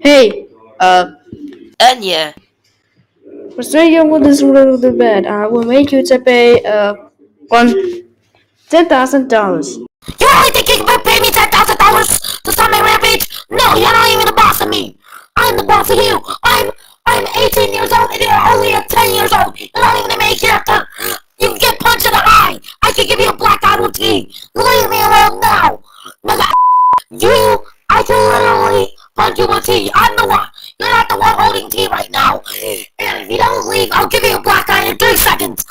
Hey, uh, Anya, for staying young with this little the bed, I will make you to pay, uh, one, ten thousand dollars. you only think you can pay me ten thousand dollars to stop my rampage? No, you're not even the boss of me. I'm the boss of you. I'm I'm 18 years old and you're only 10 years old. You're not even a main character. You can get punched in the eye. I can give you a black eye with routine. Leave me alone now. Nigga, you, I can literally punch you with in three seconds!